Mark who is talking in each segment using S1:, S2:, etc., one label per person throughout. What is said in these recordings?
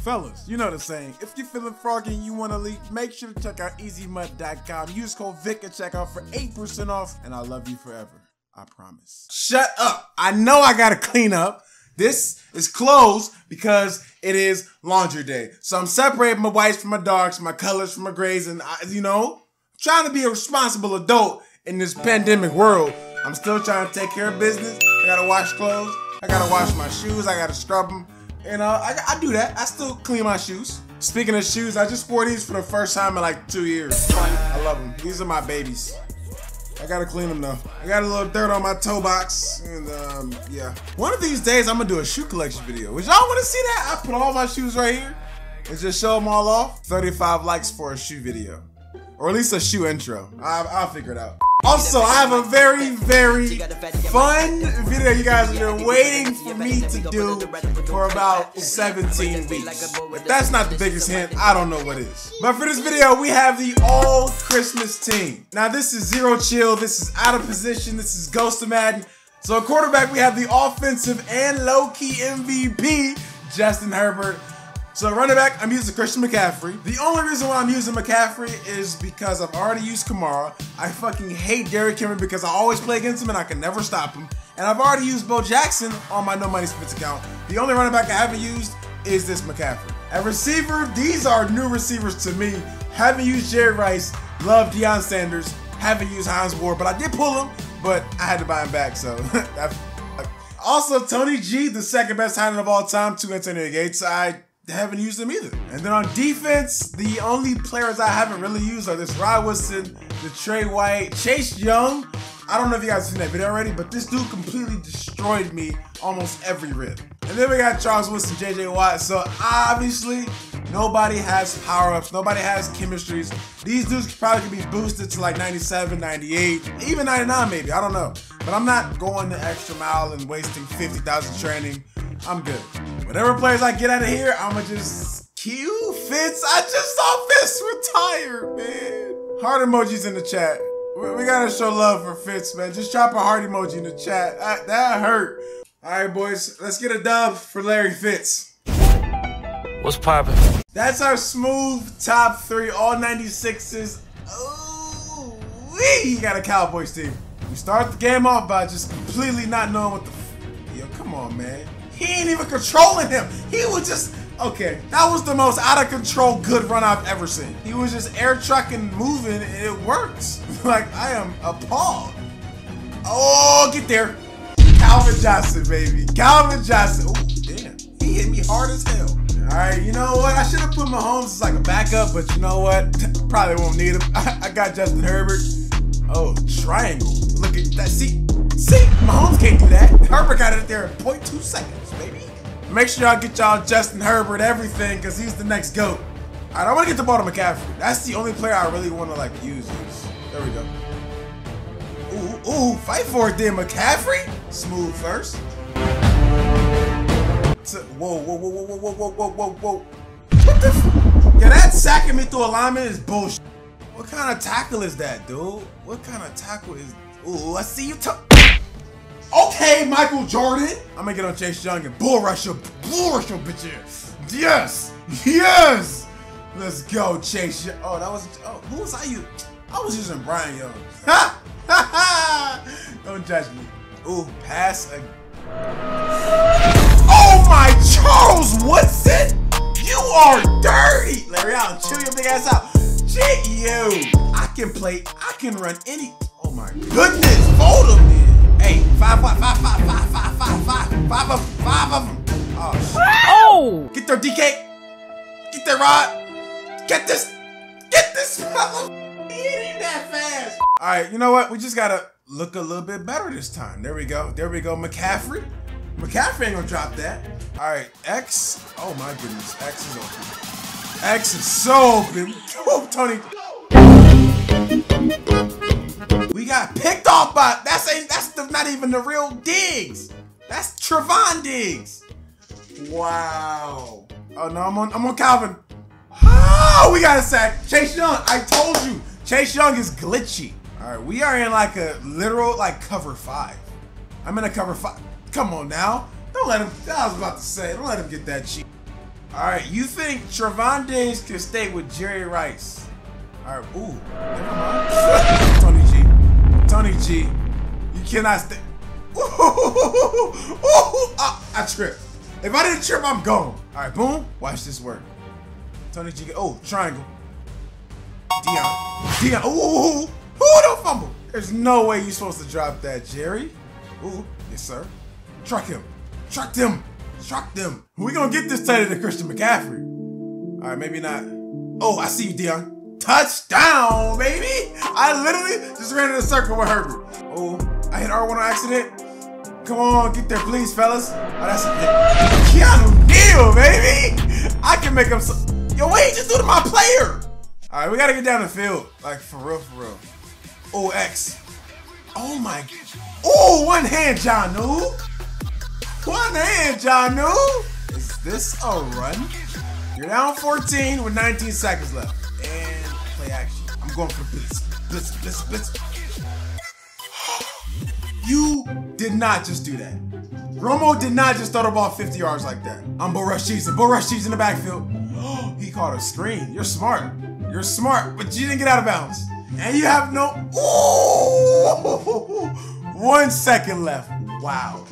S1: Fellas, you know the saying. If you're feeling froggy and you want to leak, make sure to check out ezmut.com. Use code VIC at checkout for 8% off, and I love you forever. I promise. Shut up. I know I gotta clean up. This is closed because it is laundry day. So I'm separating my whites from my darks, my colors from my grays, and I, you know, trying to be a responsible adult in this pandemic world. I'm still trying to take care of business. I gotta wash clothes. I gotta wash my shoes. I gotta scrub them. And uh, I, I do that. I still clean my shoes. Speaking of shoes, I just wore these for the first time in like two years. I love them. These are my babies. I gotta clean them though. I got a little dirt on my toe box, and um, yeah. One of these days, I'm gonna do a shoe collection video. Would y'all wanna see that? I put all my shoes right here and just show them all off. 35 likes for a shoe video. Or at least a shoe intro. I, I'll figure it out. Also, I have a very, very fun video you guys have been waiting for me to do for about 17 weeks. If that's not the biggest hint, I don't know what is. But for this video, we have the all Christmas team. Now, this is Zero Chill. This is Out of Position. This is Ghost of Madden. So, quarterback, we have the offensive and low-key MVP, Justin Herbert. So running back, I'm using Christian McCaffrey. The only reason why I'm using McCaffrey is because I've already used Kamara. I fucking hate Derrick Henry because I always play against him and I can never stop him. And I've already used Bo Jackson on my no money splits account. The only running back I haven't used is this McCaffrey. At receiver, these are new receivers to me. Haven't used Jerry Rice, love Deion Sanders, haven't used Hines Ward, but I did pull him, but I had to buy him back, so uh, Also, Tony G, the second best end of all time, to Antonio Gates. I haven't used them either. And then on defense, the only players I haven't really used are this Rod Woodson, the Trey White, Chase Young. I don't know if you guys seen that video already, but this dude completely destroyed me almost every rip. And then we got Charles Woodson, JJ Watt. So obviously, nobody has power-ups. Nobody has chemistries. These dudes probably could be boosted to like 97, 98, even 99 maybe. I don't know. But I'm not going the extra mile and wasting 50,000 training I'm good. Whatever players I get out of here, I'ma just cue Fitz. I just saw Fitz retire, man. Heart emojis in the chat. We, we gotta show love for Fitz, man. Just drop a heart emoji in the chat. That, that hurt. All right, boys, let's get a dub for Larry Fitz.
S2: What's poppin'?
S1: That's our smooth top three, all 96s. Oh, we got a Cowboys team. We start the game off by just completely not knowing what the. Yo, come on, man. He ain't even controlling him. He was just okay. That was the most out of control good run I've ever seen. He was just air trucking, moving, and it works. like I am appalled. Oh, get there, Calvin Johnson, baby, Calvin Johnson. Oh, damn, he hit me hard as hell. All right, you know what? I should have put Mahomes as like a backup, but you know what? Probably won't need him. I got Justin Herbert. Oh, triangle. Look at that. See, see, Mahomes can't do that. Herbert got it there in 0.2 seconds. Baby. Make sure y'all get y'all Justin Herbert everything because he's the next GOAT. All right, I want to get the ball to McCaffrey. That's the only player I really want to like use. There we go. Ooh, ooh, fight for it then, McCaffrey. Smooth first. Whoa, whoa, whoa, whoa, whoa, whoa, whoa, whoa, whoa. What the? Yeah, that sacking me through alignment is bullshit. What kind of tackle is that, dude? What kind of tackle is? Ooh, I see you. Okay, Michael Jordan. I'm gonna get on Chase Young and bull rush your, bull rush your bitch. Yes, yes. Let's go, Chase. Young. Oh, that was. Oh, who was I? You? I was using Brian Young. Ha ha ha! Don't judge me. Ooh, pass a. Oh my Charles Woodson! You are dirty, Larry Allen. Chill your big ass out. Shit, you. I can play. I can run any. Oh my goodness, fold him. Hey, five, five, five, five, five, five, five, five, five of them, five of them. Oh, shit.
S2: Oh!
S1: Get there, DK. Get there, Rod. Get this. Get this fellow. He ain't that fast. All right, you know what? We just gotta look a little bit better this time. There we go. There we go. McCaffrey. McCaffrey ain't gonna drop that. All right, X. Oh my goodness, X is open. X is so open. Oh, Tony. We got picked off by that's ain't that's not even the real Diggs. That's Trevon Diggs. Wow. Oh no, I'm on I'm on Calvin. Oh, we got a sack. Chase Young. I told you, Chase Young is glitchy. All right, we are in like a literal like cover five. I'm in a cover five. Come on now. Don't let him. I was about to say, don't let him get that cheap. All right, you think Trevon Diggs can stay with Jerry Rice? All right, ooh, never mind. Tony G, Tony G, you cannot stay. Ooh, ooh, ooh, ah, I, I tripped. If I didn't trip, I'm gone. All right, boom. Watch this work. Tony G. Oh, triangle. Deion. Deion. Ooh, ooh, don't fumble. There's no way you're supposed to drop that, Jerry. Ooh, yes, sir. Truck him. Truck them. Truck them. We gonna get this tighter than Christian McCaffrey. All right, maybe not. Oh, I see you, Deion. Touchdown, baby! I literally just ran in a circle with Herbert. Oh, I hit R1 on accident. Come on, get there, please, fellas. Oh, that's a hit. Keanu Neal, baby! I can make him so. Yo, wait, just do to my player! All right, we gotta get down the field. Like, for real, for real. Oh, X. Oh my. Oh, one hand, New. One hand, New. Is this a run? You're down 14 with 19 seconds left. And play action. I'm going for blitz. Blitz, blitz, blitz. You did not just do that. Romo did not just throw the ball 50 yards like that. I'm Bo Rush Cheese. Bo Rush Cheese in the backfield. he caught a screen. You're smart. You're smart, but you didn't get out of bounds. And you have no. Ooh! One second left. Wow.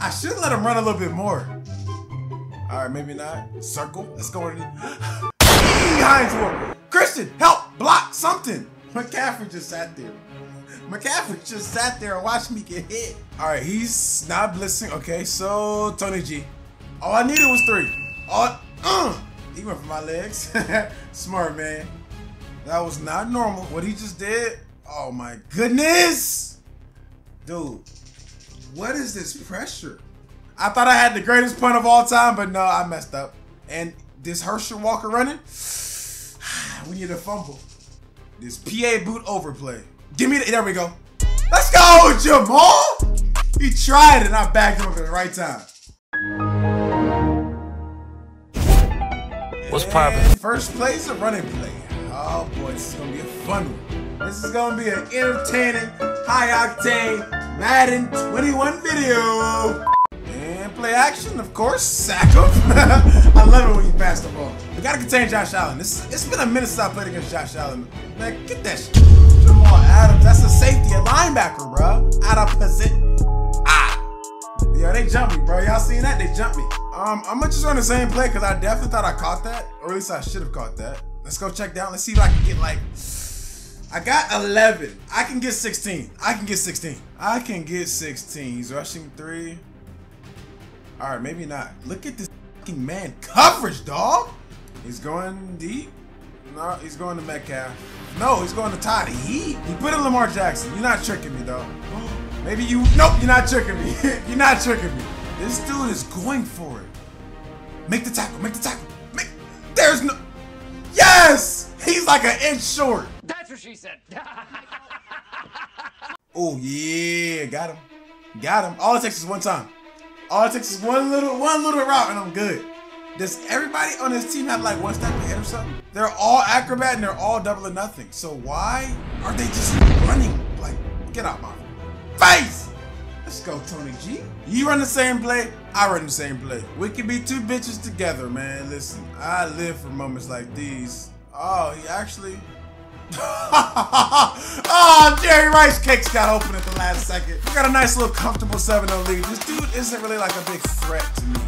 S1: I should let him run a little bit more. All right, maybe not. Circle. Let's go. Ward. Christian, help! Block something. McCaffrey just sat there. McCaffrey just sat there and watched me get hit. All right, he's not blitzing. Okay, so Tony G. All I needed was three. All, uh, he went for my legs. Smart man. That was not normal. What he just did. Oh my goodness, dude. What is this pressure? I thought I had the greatest punt of all time, but no, I messed up. And this Herschel Walker running, we need a fumble. This PA boot overplay. Give me the, there we go. Let's go, Jamal. He tried it and I backed him up at the right time.
S2: What's poppin'?
S1: First play is a running play. Oh boy, this is gonna be a fun one. This is gonna be an entertaining, high octane Madden 21 video. And play action, of course, sack him. I love it when you pass the ball. Gotta contain Josh Allen. This it's been a minute since I played against Josh Allen. Man, get that shit. Jamal Adams, that's a safety, a linebacker, bro. Out of position. Ah. Yo, they jumped me, bro. Y'all seen that? They jumped me. Um, I'm gonna just run the same play because I definitely thought I caught that, or at least I should have caught that. Let's go check down. Let's see if I can get like. I got 11. I can get 16. I can get 16. I can get 16. He's rushing three. All right, maybe not. Look at this man coverage, dog. He's going deep. No, he's going to Metcalf. No, he's going to Todd. He he put in Lamar Jackson. You're not tricking me, though. Maybe you. Nope, you're not tricking me. you're not tricking me. This dude is going for it. Make the tackle. Make the tackle. Make. There's no. Yes! He's like an inch short.
S2: That's what she said.
S1: Oh yeah, got him. Got him. All it takes is one time. All it takes is one little one little route and I'm good. Does everybody on this team have like one step ahead or something? They're all acrobat and they're all double or nothing. So why are they just running? Like, get out my face! Let's go, Tony G. You run the same play, I run the same play. We can be two bitches together, man. Listen, I live for moments like these. Oh, he actually. oh, Jerry Rice cakes got open at the last second. We got a nice little comfortable 7 0 lead. This dude isn't really like a big threat to me.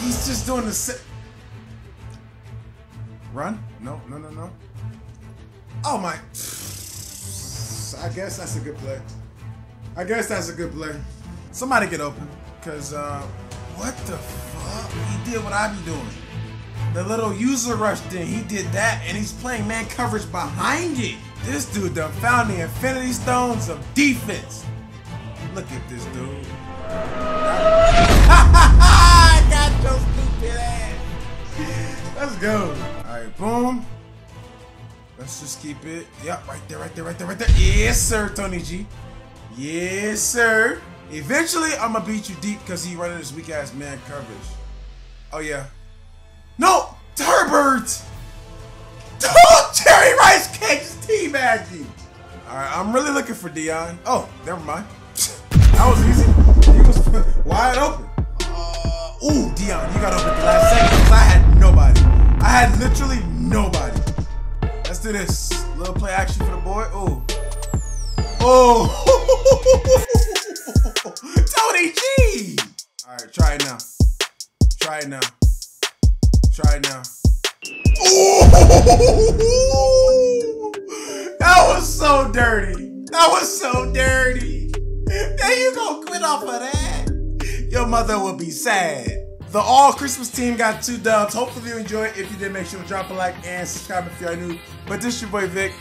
S1: He's just doing the si- Run? No, no, no, no. Oh my. I guess that's a good play. I guess that's a good play. Somebody get open. Cause uh what the fuck? He did what I be doing. The little user rush thing, he did that and he's playing man coverage behind it. This dude done found the infinity stones of defense. Look at this dude. Let's go. Alright, boom. Let's just keep it. Yep, right there, right there, right there, right there. Yes, sir, Tony G. Yes, sir. Eventually, I'm gonna beat you deep because he running this weak ass man coverage. Oh yeah. No, Herbert. Don't Jerry Rice Cakes teabag you. All right, I'm really looking for Deion. Oh, never mind. that was easy. Do this. Little play action for the boy. Ooh. Oh. Tony G. All right, try it now. Try it now. Try it now. Ooh. That was so dirty. That was so dirty. There you go. Quit off of that. Your mother will be sad. The All Christmas team got two dubs. Hopefully you enjoy it. If you did, make sure to drop a like and subscribe if you are new. But this is your boy Vic.